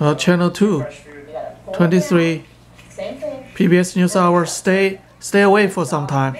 uh, Channel 2, 23, PBS NewsHour. Stay, stay away for some time.